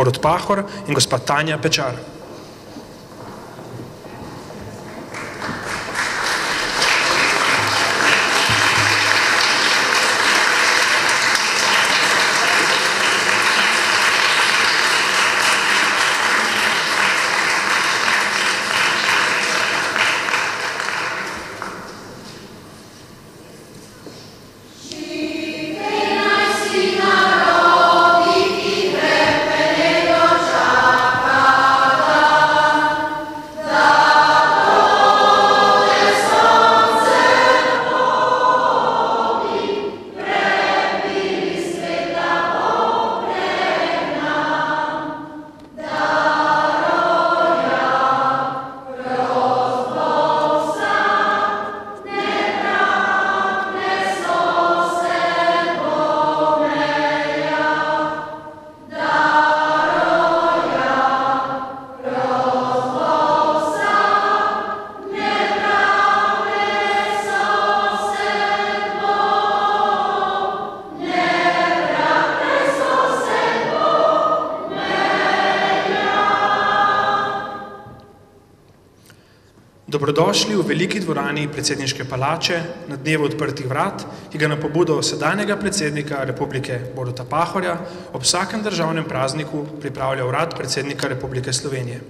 Borod Pahor in gospa Tanja Pečar. Dobrodošli v veliki dvorani predsedniške palače na dnevu odprtih vrat, ki ga na pobudo sedanjega predsednika republike Boruta Pahorja ob vsakem državnem prazniku pripravlja urad predsednika Republike Slovenije.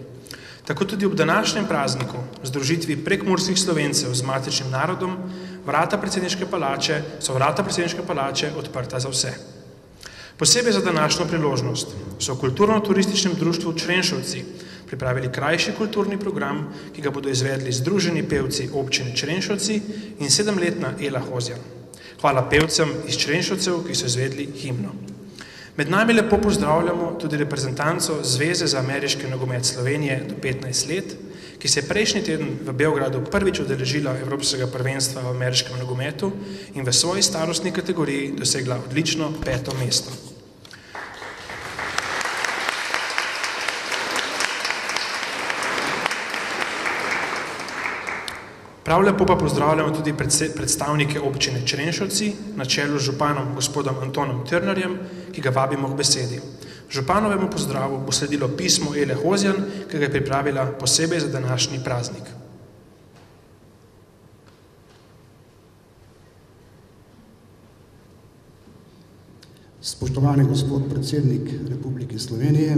Tako tudi ob današnjem prazniku, združitvi prekmurskih slovencev z matičnim narodom, vrata predsedniške palače so vrata predsedniške palače odprta za vse. Posebej za današnjo priložnost so v kulturno-turističnem društvu Črenšovci pripravili krajši kulturni program, ki ga bodo izvedli združeni pevci občine Črenšovci in sedemletna Ela Hozjan. Hvala pevcem iz Črenšovcev, ki so izvedli himno. Med nami lepo pozdravljamo tudi reprezentanco Zveze za ameriški nogomet Slovenije do 15 let, ki se je prejšnji teden v Beogradu prvič odeležila Evropskega prvenstva v ameriškem nogometu in v svoji starostni kategoriji dosegla odlično peto mesto. Prav lepo pa pozdravljamo tudi predstavnike občine Črenšovci na čelu z županom gospodom Antonom Trnerjem, ki ga vabimo k besedi. Županovemu pozdravu bo sledilo pismo Ele Hozjan, ki ga je pripravila posebej za današnji praznik. Spoštovani gospod predsednik Republike Slovenije,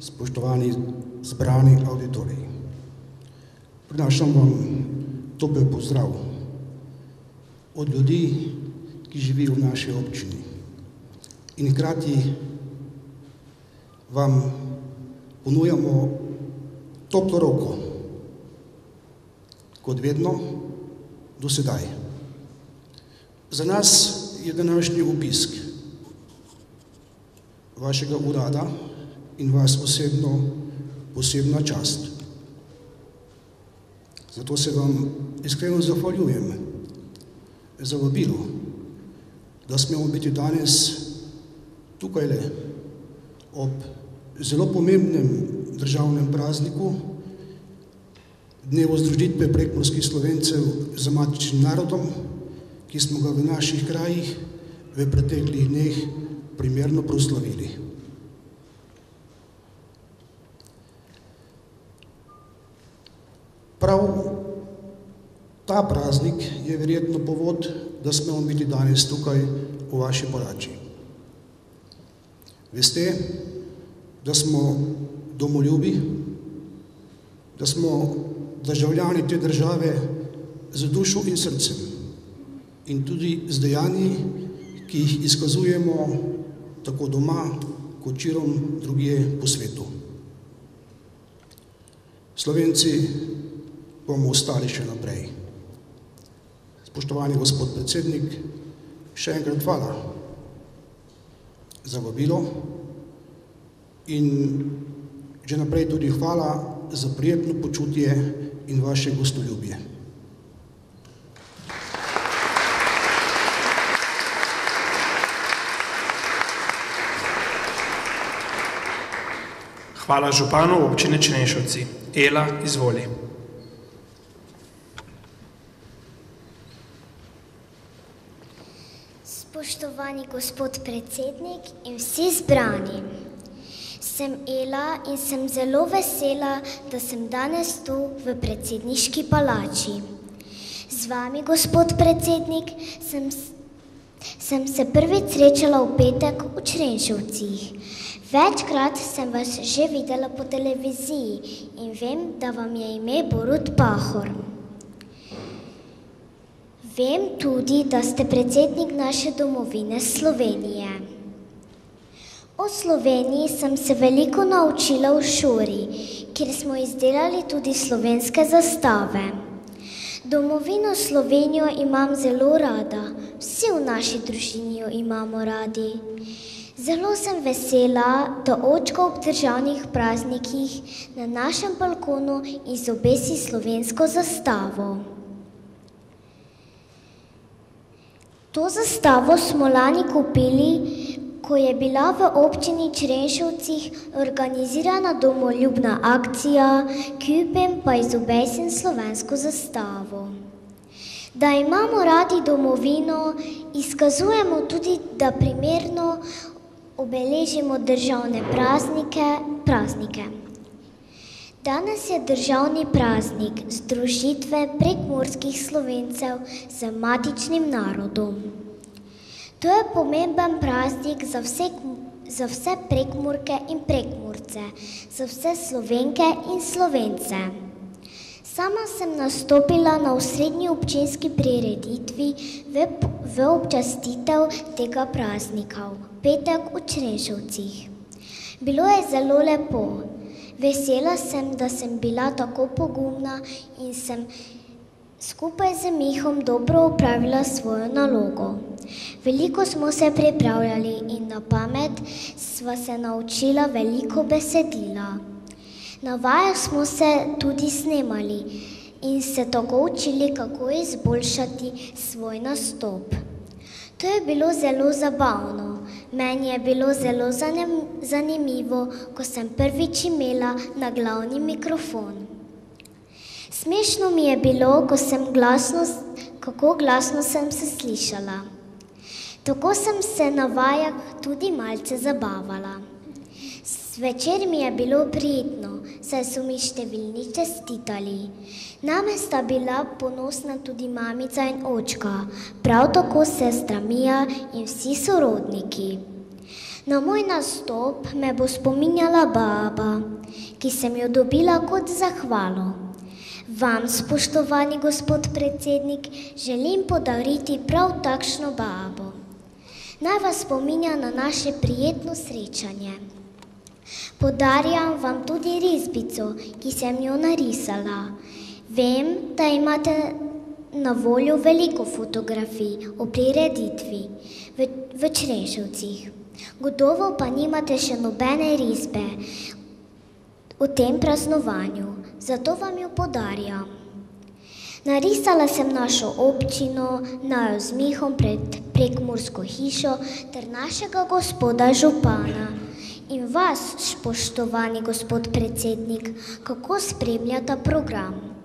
spoštovani zbrani auditoriji. Prinašam vam topel pozdrav od ljudi, ki živijo v naši občini. In hkrati vam ponujamo toplo roko, kot vedno do sedaj. Za nas je današnji obisk vašega urada in vas osebno posebna čast. Zato se vam iskreno zahvaljujem za vabilo, da smemo biti danes tukaj le ob zelo pomembnem državnem prazniku, dnevu združitve prekmorskih slovencev z matičnim narodom, ki smo ga v naših krajih v preteklih dneh primerno proslavili. Prav ta praznik je verjetno povod, da smemo biti danes tukaj v vaši palači. Veste, da smo domoljubi, da smo državljani te države z dušo in srcem in tudi z dejanji, ki jih izkazujemo tako doma, kot čirom drugje po svetu. Slovenci bomo ostali še naprej. Spoštovani gospod predsednik, še enkrat hvala za vabilo in že naprej tudi hvala za prijetno počutje in vaše gostoljubje. Hvala županu občine Črenšovci. Ela, izvoli. Spoštovani gospod predsednik in vsi zbrani. Sem Ela in sem zelo vesela, da sem danes tu v predsedniški palači. Z vami, gospod predsednik, sem, sem se prvič srečala v petek v Črenšovcih. Večkrat sem vas že videla po televiziji in vem, da vam je ime Borut Pahor. Vem tudi, da ste predsednik naše domovine Slovenije. O Sloveniji sem se veliko naučila v šoli, kjer smo izdelali tudi slovenske zastave. Domovino Slovenijo imam zelo rada, vsi v naši družini jo imamo radi. Zelo sem vesela, da očka ob državnih praznikih na našem balkonu izobesi slovensko zastavo. To zastavo smo lani kupili, ko je bila v občini Črenšovcih organizirana domoljubna akcija Kupem pa izobesim slovensko zastavo. Da imamo radi domovino, izkazujemo tudi, da primerno obeležimo državne praznike, praznike. Danes je državni praznik združitve prekmorskih slovencev z matičnim narodom. To je pomemben praznik za vse, za vse prekmorke in prekmorce, za vse slovenke in slovence. Sama sem nastopila na osrednji občinski prireditvi v, v občastitev tega praznika, v petek v Črenšovcih. Bilo je zelo lepo. Vesela sem, da sem bila tako pogumna in sem skupaj z Mihom dobro upravila svojo nalogo. Veliko smo se pripravljali in na pamet sva se naučila veliko besedila. Na vajah smo se tudi snemali in se tako učili, kako izboljšati svoj nastop. To je bilo zelo zabavno. Meni je bilo zelo zanimivo, ko sem prvič imela na glavni mikrofon. Smešno mi je bilo, ko sem glasno, kako glasno sem se slišala. Tako sem se na vajah tudi malce zabavala. Zvečer mi je bilo prijetno, saj so mi številni čestitali. Name sta bila ponosna tudi mamica in očka, prav tako sestra Mija in vsi sorodniki. Na moj nastop me bo spominjala baba, ki sem jo dobila kot zahvalo. Vam, spoštovani gospod predsednik, želim podariti prav takšno babo. Naj vas spominja na naše prijetno srečanje. Podarjam vam tudi risbico, ki sem jo narisala. Vem, da imate na voljo veliko fotografij o prireditvi v, v Črenšovcih. Gotovo pa nimate še nobene risbe o tem praznovanju, zato vam jo podarjam. Narisala sem našo občino, najo z Mihom pred prekmursko hišo ter našega gospoda župana in vas, spoštovani gospod predsednik, kako spremljata program.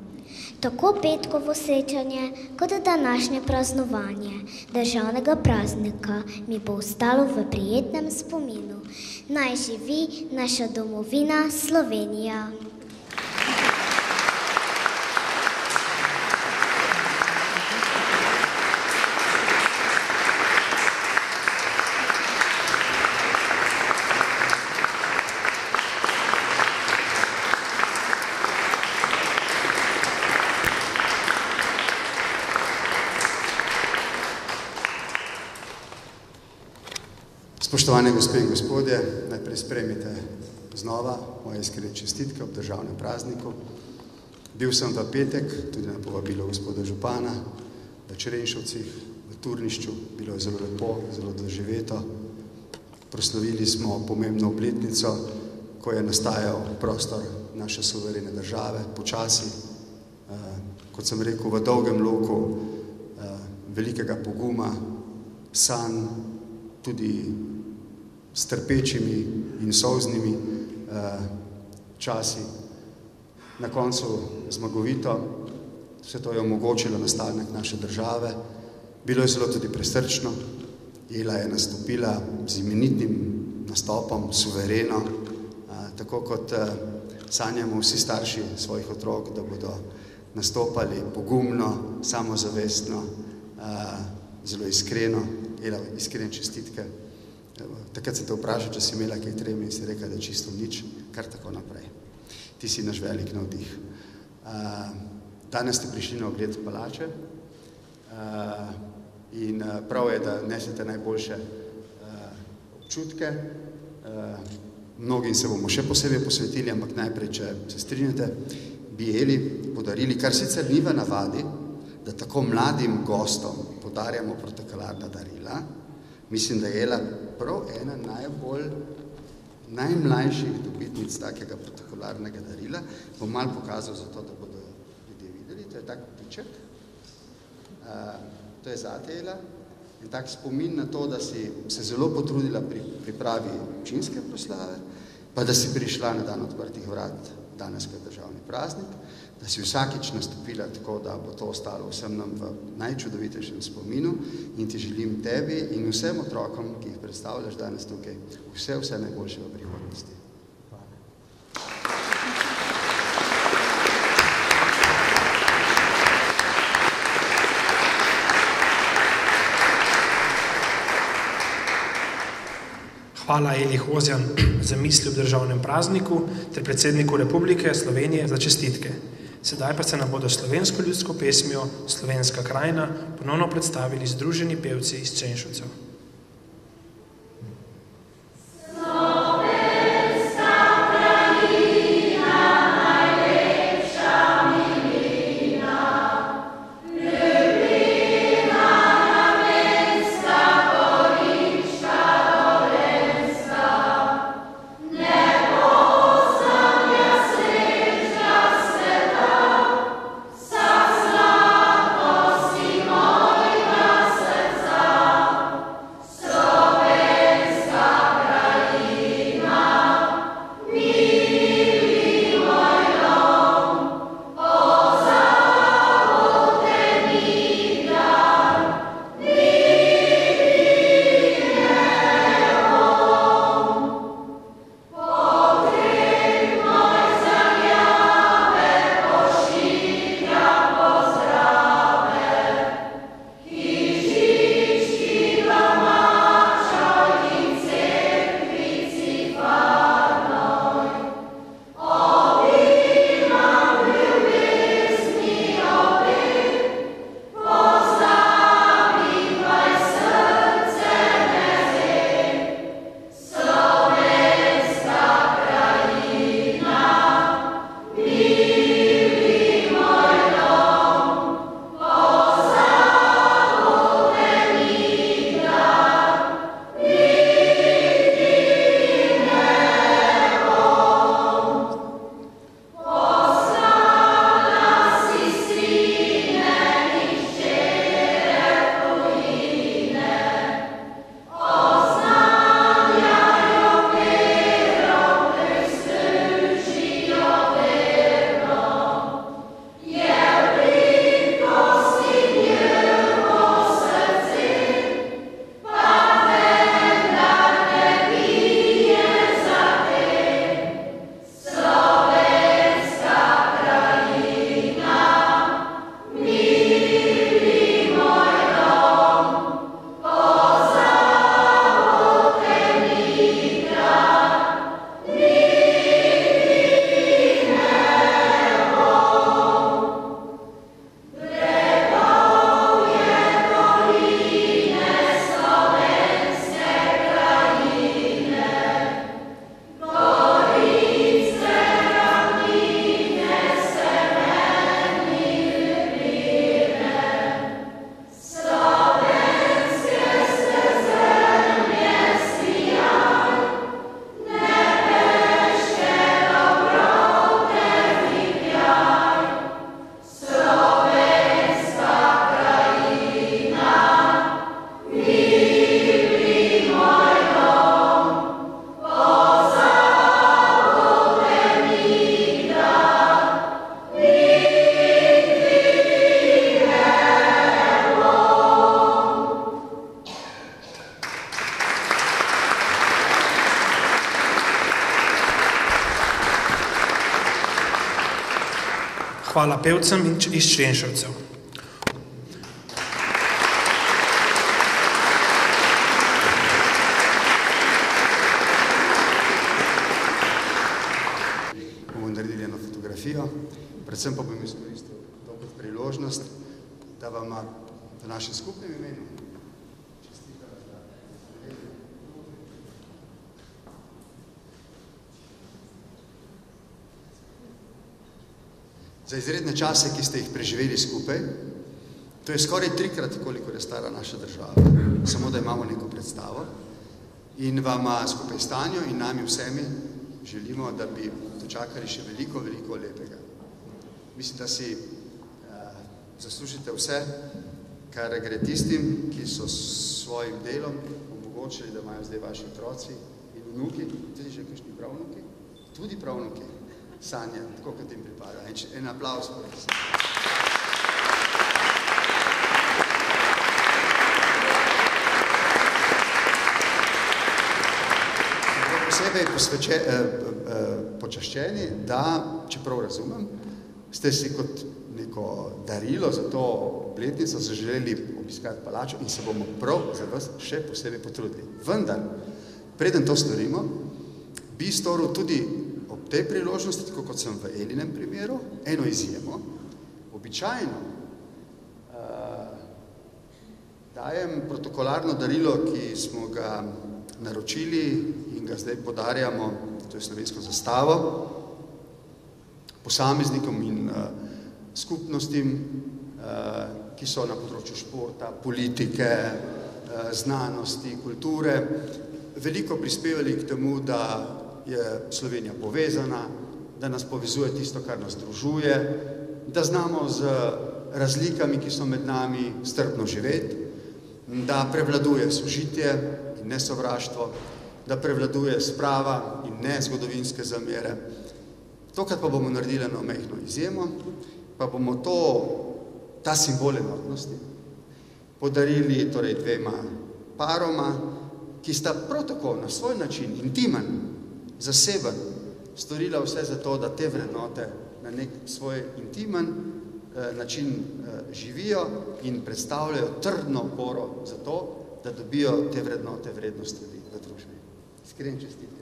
Tako petkovo srečanje kot današnje praznovanje državnega praznika mi bo ostalo v prijetnem spominu. Naj živi naša domovina Slovenija. Spoštovane gospe in gospodje, najprej spremite znova moje iskrene čestitke ob državnem prazniku. Bil sem v petek, tudi na povabilo gospoda Župana, v Črenšovcih, v Turnišču, bilo je zelo lepo, zelo doživeto. Proslavili smo pomembno obletnico, ko je nastajal prostor naše suverene države, počasi, kot sem rekel, v dolgem loku velikega poguma, sanj, tudi s trpečimi in solznimi uh, časi. Na koncu zmagovito, vse to je omogočilo nastanek naše države. Bilo je zelo tudi presrčno. Ela je nastopila z imenitnim nastopom, suvereno, uh, tako kot uh, sanjamo vsi starši svojih otrok, da bodo nastopali pogumno, samozavestno, uh, zelo iskreno, ela iskrene čestitke. Takrat sem te vprašal, če si imela kaj tremi in si rekel, da čisto nič, kar tako naprej. Ti si naš velik navdih. Uh, danes ste prišli na ogled palače uh, in uh, prav je, da nesete najboljše uh, občutke. Uh, mnogim se bomo še posebej posvetili, ampak najprej, če se strinjate, bi Eli podarili, kar sicer ni v navadi, da tako mladim gostom podarjamo protokolarna darila. Mislim, da je Ela prav ena najbolj najmlajših dobitnic takega protokolarnega darila. Bom mal pokazal za to, da bodo ljudje videli. To je tak piček. Uh, to je zate Ela. In tak spomin na to, da si se zelo potrudila pri pripravi občinske proslave, pa da si prišla na dan odprtih vrat danes, ko je državni praznik, da si vsakič nastopila tako, da bo to ostalo vsem nam v najčudovitejšem spominu in ti želim tebi in vsem otrokom, ki jih predstavljaš danes tukaj, vse, vse najboljše v prihodnosti. Hvala Eli Hozjan za misli v državnem prazniku ter predsedniku Republike Slovenije za čestitke. Sedaj pa se nam bodo slovensko ljudsko pesmijo Slovenska krajina ponovno predstavili združeni pevci iz Čenšovcev. Hvala pevcem iz Črenšovcev. bomo naredili eno fotografijo, predvsem pa bom izkoristil to priložnost, da vam v našem skupnem imenu za izredne čase, ki ste jih preživeli skupaj. To je skoraj trikrat, koliko je stara naša država, samo da imamo neko predstavo. In vam a, skupaj s Tanjo in nami vsemi želimo, da bi dočakali še veliko, veliko lepega. Mislim, da si uh, zaslužite vse, kar gre tistim, ki so s svojim delom omogočili, da imajo zdaj vaši otroci in vnuki, tudi že kakšni pravnuki, tudi pravnuki, sanje, tako kot jim pripada. En, en. Smo posebej posveče, eh, eh, počaščeni, da, čeprav razumem, ste si kot neko darilo za to obletnico zaželeli obiskati palačo in se bomo prav za vas še posebej potrudili. Vendar, preden to storimo, bi storil tudi tej priložnosti, tako kot sem v Elinem primeru, eno izjemo. Običajno uh, dajem protokolarno darilo, ki smo ga naročili in ga zdaj podarjamo, to je slovensko zastavo, posameznikom in uh, skupnostim, uh, ki so na področju športa, politike, uh, znanosti, kulture, veliko prispevali k temu, da je Slovenija povezana, da nas povezuje tisto, kar nas združuje, da znamo z razlikami, ki so med nami, strpno živeti, da prevladuje sožitje in ne sovraštvo, da prevladuje sprava in ne zgodovinske zamere. Tokrat pa bomo naredili eno mehko izjemo, pa bomo to, ta simbol enotnosti podarili torej dvema paroma, ki sta prav tako na svoj način intimen, zaseben, storila vse za to, da te vrednote na nek svoj intimen eh, način eh, živijo in predstavljajo trdno oporo za to, da dobijo te vrednote vrednost ljudi v družbi. Iskren čestitke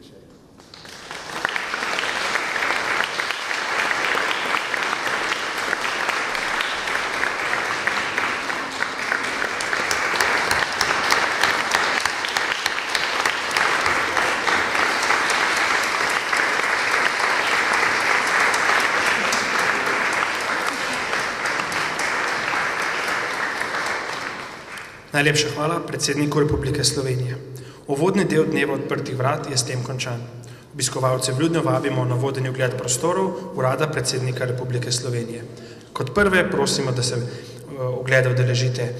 Najlepša hvala predsedniku Republike Slovenije. Uvodni del dneva odprtih vrat je s tem končan. Obiskovalce vljudno vabimo na vodenje ogled prostorov Urada predsednika Republike Slovenije. Kot prve prosimo, da se eh, ogleda udeležite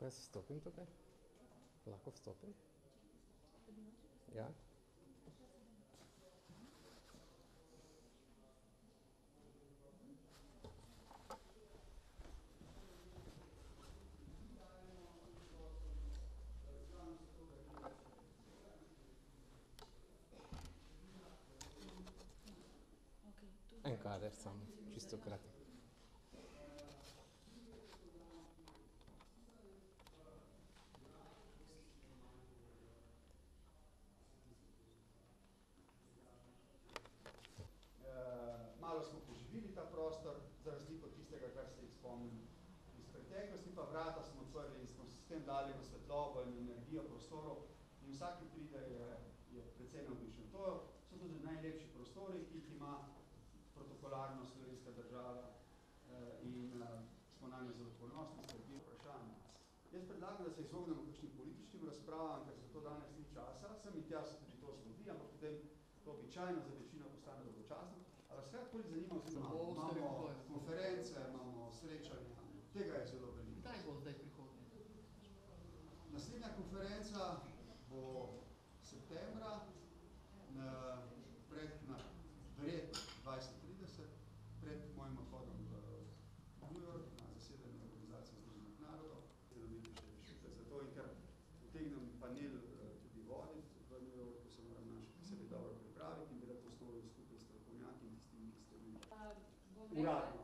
Lahko jaz vstopim tukaj? Lahko vstopim? Ja. En kader samo, čisto kratek. Eh, malo smo poživili ta prostor, za razliko od tistega, kar ste jih spomnili iz preteklosti, pa vrata smo odprli in smo s tem dali v svetlobo in energijo prostorov in vsak, ki pride, je, je precej navdušen. To so tudi najlepši prostori, ki jih ima protokolarno slovenska država eh, in eh, smo na nje zelo ponosni, skrbi vprašanje. Jaz predlagam, da se izognemo kakšnim političnim razpravam, ker za to danes ni časa, sem in tja se tudi to zgodi, ampak potem to običajno za večino postane dolgočasno. Ali vas kakorkoli zanima, imamo, imamo konference, imamo srečanja, tega je zelo veliko. Kdaj bo zdaj prihodnje? Naslednja konferenca bo septembra, na, pred, na, verjetno 2030, pred mojim odhodom v New York na zasedanje organizacije Združenih narodov. Zato in ker utegnem panel eh, tudi voditi v New Yorku, se moram naš posebej dobro pripraviti in delati osnovi skupaj s strokovnjaki in tistimi, ki ste bili. Bom Uradno.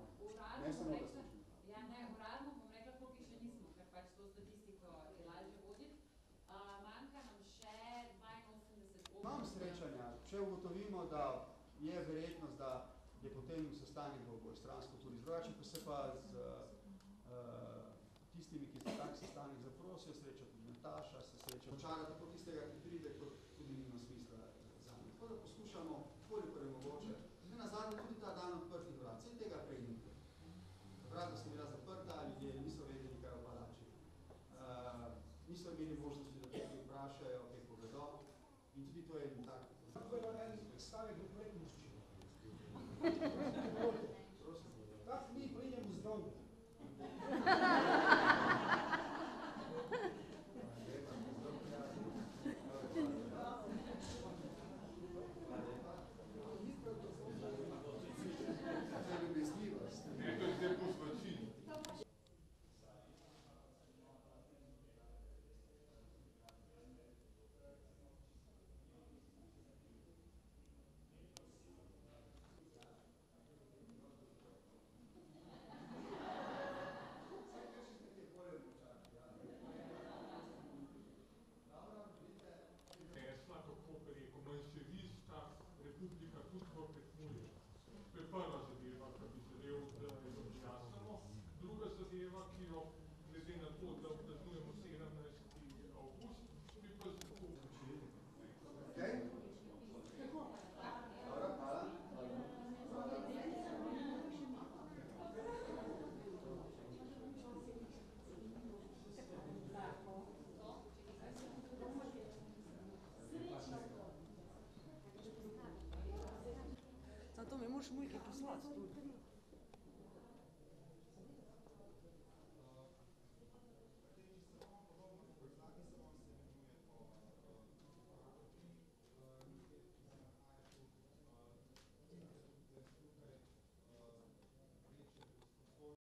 Ne samo, da služimo. ja, ne, uradno bom rekla, tukaj še nismo, ker pač to statistiko je lažje voditi. Uh, manjka nam še 82 Imam srečanja, če ugotovimo, da je verjetnost, da je potem sestanek bo bolj stransko tudi drugače, pa se pa z uh, tistimi, ki so tak sestanek zaprosijo, sreča tudi Nataša, se sreča očara tako tistega, ki pride, kot tudi nima smisla za njih. Tako da poskušamo, koliko je mogoče. Ne nazadnje tudi ta dan odprtih vrat, vse tega prej ni. Vrata so bila zaprta, ljudje niso vedeli, kaj v palači. Uh, niso imeli možnosti, da tudi vprašajo, kaj povedo. In tudi to je en tak. To je en stavek v prekmoščini. Tak mi pridemo z domu. To je ljubeznivost. Tesla, kako bi rekel, manjševista republika tudi v Prekmurju. To je prva zadeva, ki bi želel, da jo objasnimo. Druga zadeva, ki jo